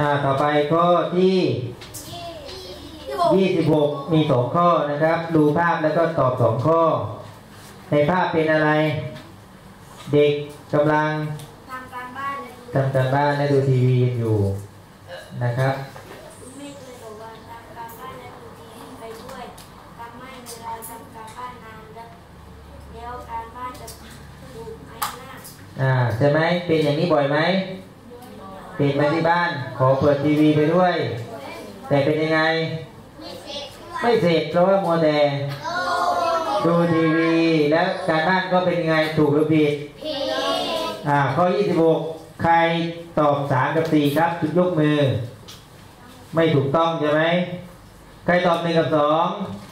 อ่าต่อไปข้อที่ 26 มีสองข้อนะครับ ดูภาพแล้วก็ตอบสองข้อ ในภาพเป็นอะไร เด็กกำลังทำการบ้านเลยทำการบ้านและดูทีวีกันอยู่นะครับไม่เคยบอกว่าทำการบ้านและดูทีวีไปด้วยทำให้เวลาทำการบ้านนานแล้วแล้วการบ้านจะถูกไหมหน้าอ่าใช่ไหมเป็นอย่างนี้บ่อยไหม เป็นไหมที่บ้าน ขอเปิดทีวีไปด้วย แต่เป็นยังไง ไม่เสร็จเพราะว่ามัวแต่ดูทีวี แล้วการบ้านก็เป็นยังไงถูกหรือผิดอ่าข้อ 26 ใครตอบ3กับ4ครับยกมือ ไม่ถูกต้องใช่ไหมใครตอบ1กับ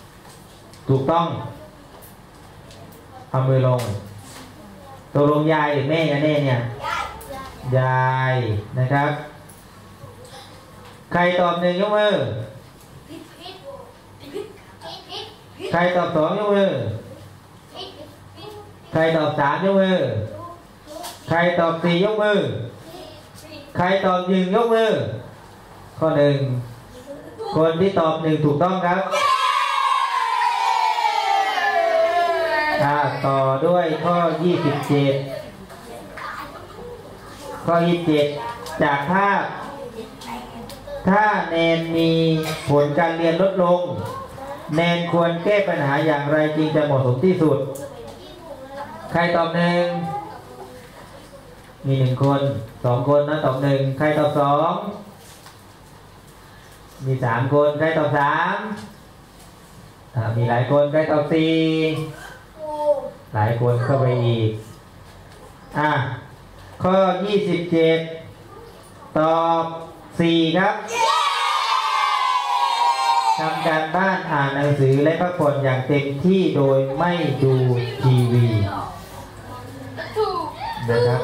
2ถูกต้องเอามือลงตกลงยายหรือแม่กันแน่เนี่ยยายนะครับ ใครตอบหนึ่งยกมือใครตอบสองยกมือใครตอบสามยกมือใครตอบสี่ยกมือใครตอบหนึ่งยกมือข้อหนึ่งคนที่ตอบหนึ่งถูกต้องครับอ่าต่อด้วยข้อ 27 ข้อ27จากภาพ ถ้าแนนมีผลการเรียนลดลง แนนควรแก้ปัญหาอย่างไรจึงจะเหมาะสมที่สุด ใครตอบหนึ่งมีหนึ่งคนสองคนนะตอบหนึ่งใครตอบสองมีสามคนใครตอบสามมีหลายคนใครตอบสี่หลายคนเข้าไปอีกอะ ข้อ 27 ตอบ 4 ครับทำการบ้านอ่านหนังสือและพักผ่อนอย่างเต็มที่โดยไม่ดูทีวีนะครับ